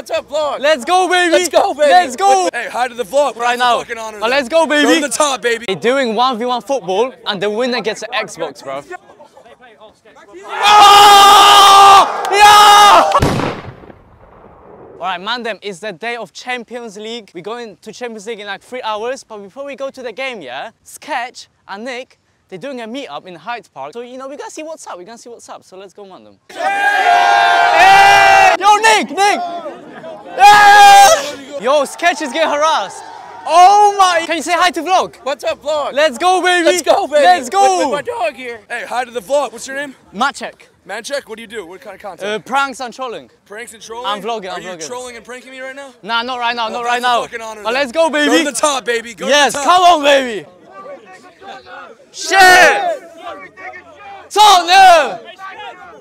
What's up, vlog? Let's go, baby. Let's go, baby. Let's go. Hey, hi to the vlog. Right now. Fucking honor. Let's go, baby. Go to the top, baby. They're doing 1v1 football and the winner gets an Xbox, bro. Oh! Yeah! All right, Mandem, it's the day of Champions League. We're going to Champions League in like three hours, but before we go to the game, yeah, Sketch and Nick, they're doing a meetup in Hyde Park. So, you know, we gotta see what's up. We're gonna see what's up. So let's go, Mandem. Hey! Yo, Nick, Nick! Yeah! Yo, Sketch is getting harassed. Oh my! Can you say hi to vlog? What's up, vlog? Let's go, baby! Let's go, baby. Let's go! With, with my dog here. Hey, hi to the vlog. What's your name? Maciek. Mancheck. What do you do? What kind of content? Uh, pranks and trolling. Pranks and trolling. I'm vlogging, Are I'm you vlogging. trolling and pranking me right now? Nah, not right now, Well, not right that's a now. fucking honor But then. let's go, Go baby. to the top, baby. Go yes, to the come on, baby. Shit! Tottenham!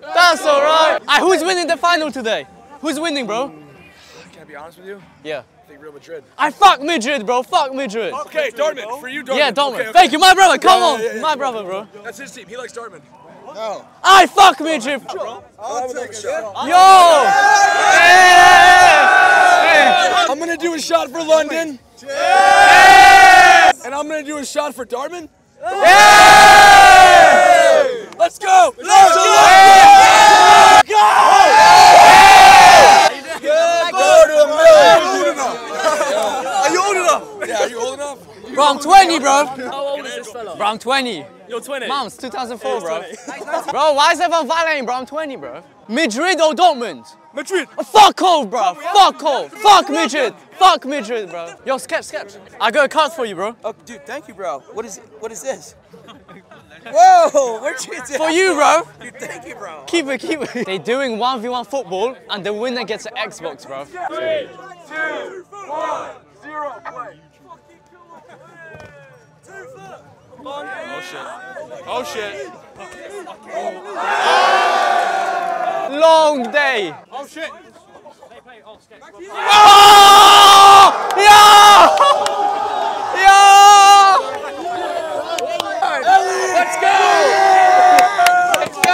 That's alright. Right, who's winning the final today? Who's winning, bro? Can I be honest with you? Yeah. I think Real Madrid. I fuck Madrid, bro. Fuck Madrid. Okay, Dortmund. For you, Dortmund. Yeah, Dortmund. Okay, okay. Thank you, my brother. Come Yeah, on, yeah, yeah, my brother, bro. That's his team. He likes Dortmund. No. I fuck Madrid. I'll take a shot. Yo! Hey! I'm gonna do a shot for London. And I'm gonna do a shot for Dortmund. Let's go! Let's Go to a million! Are you old enough? Yeah, are you old enough? Bro, I'm 20, bro. How old is this fella? Bro, I'm 20. You're 20. Mom's 2004, bro. bro, why is everyone violating, bro? I'm 20, bro. Madrid or Dortmund? Madrid. Oh, fuck off, bro. Fuck off. Fuck Madrid. Fuck Madrid, bro. Yo, Sketch, Sketch. I got a card for you, bro. Oh, dude, thank you, bro. What is what is this? Whoa, where'd you get For you, bro. Dude, thank you, bro. Keep it, keep it. They're doing 1v1 football and the winner gets an Xbox, bro. Three, two, one, zero, play. Oh shit. Oh shit! Long day. Oh shit. Oh! Yeah! Yeah! Let's go! Let's go!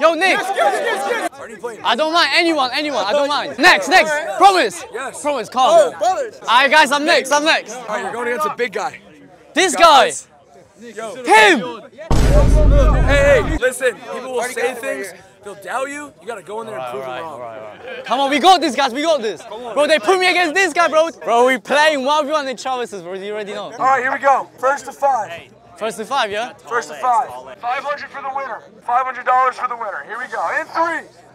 Yo, Nick. Are you playing? I don't mind anyone, anyone. I don't mind. Next, next. Promise. Yes. Promise, calm. Oh, brothers! Alright, guys, I'm next. I'm next. All right, you're going against a big guy. This guy. Him. Hey, hey, listen, people will say things, they'll doubt you, you gotta go in there and prove them wrong. Come on, we got this, guys. We got this. Bro, they put me against this guy, bro. Bro, we playing 1v1 in Travis's, bro. You already know. All right, here we go. First to five. First to five, yeah? First to five. 500 for the winner. $500 for the winner. Here we go. In three,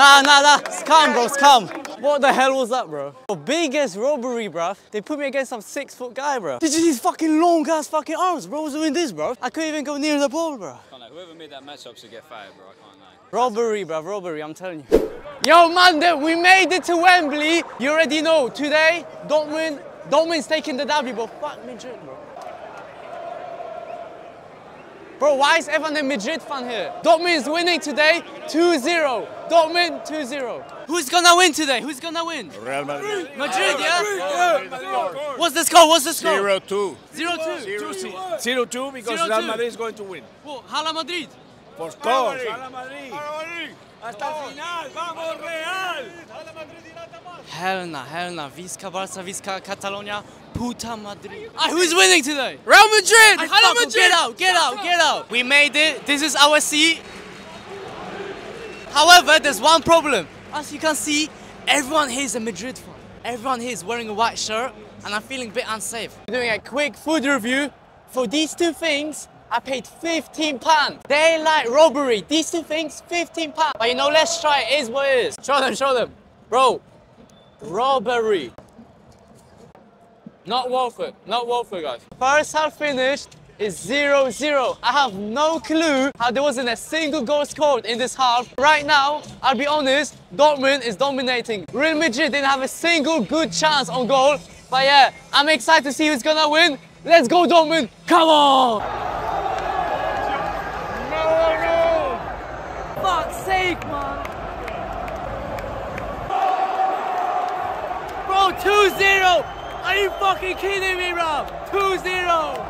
Nah, nah, nah. Scam, bro, scam. What the hell was that, bro? The biggest robbery, bro. They put me against some six foot guy, bro. Did you see his fucking long ass fucking arms, bro? I was doing this, bro. I couldn't even go near the ball, bro. I can't lie, Whoever made that matchup should get fired, bro. I can't lie. Robbery, bro, robbery, I'm telling you. Yo, man, we made it to Wembley. You already know, today, Dortmund, Dortmund's taking the W, but fuck Madrid, bro. Bro, why is everyone a Madrid fan here? Dortmund is winning today, 2-0. Dortmund, 2-0. Who's gonna win today? Who's gonna win? Real Madrid. Madrid, yeah? Yeah. What's the score? What's the score? Zero two. 0-2. Zero two because Real. Madrid is going to win. Well, Hala Madrid. Apostó. Hell nah, hell nah. Visca Barca, Visca Catalonia, puta Madrid. Ah, who's winning today? Real Madrid! Ay, Madrid! Get out, get out, get out. We made it. This is our seat. However, there's one problem. As you can see, everyone here is a Madrid fan. Everyone here is wearing a white shirt, and I'm feeling a bit unsafe. We're doing a quick food review. For these two things, I paid 15 pounds. Daylight robbery. These two things, 15 pounds. But you know, let's try it. Is what it is. Show them, show them. Bro, robbery. Not worth it. Not worth it, guys. First half finished is 0-0. I have no clue how there wasn't a single goal scored in this half. Right now, I'll be honest, Dortmund is dominating. Real Madrid didn't have a single good chance on goal. But yeah, I'm excited to see who's gonna win. Let's go, Dortmund. Come on! No, no! Fuck's sake, man! Bro, 2-0! Are you fucking kidding me, bro? 2-0!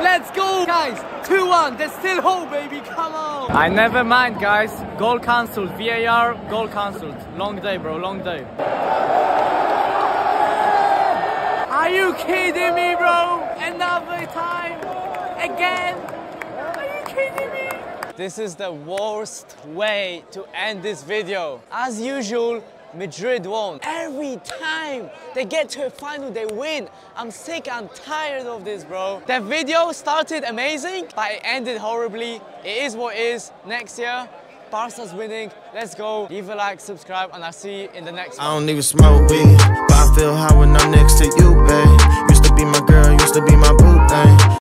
Let's go, guys! 2-1, there's still hope, baby, come on! I never mind, guys. Goal cancelled. VAR, goal cancelled. Long day, bro, long day. Are you kidding me, bro? Another time? Again? Are you kidding me? This is the worst way to end this video. As usual, Madrid won. Every time they get to a final, they win. I'm sick and tired of this, bro. The video started amazing, but it ended horribly. It is what it is. Next year, Barca's winning. Let's go. Leave a like, subscribe, and I'll see you in the next one. I don't even smoke weed, but I feel high when I'm next to you, babe. Used to be my girl, used to be my boo thing.